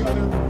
you.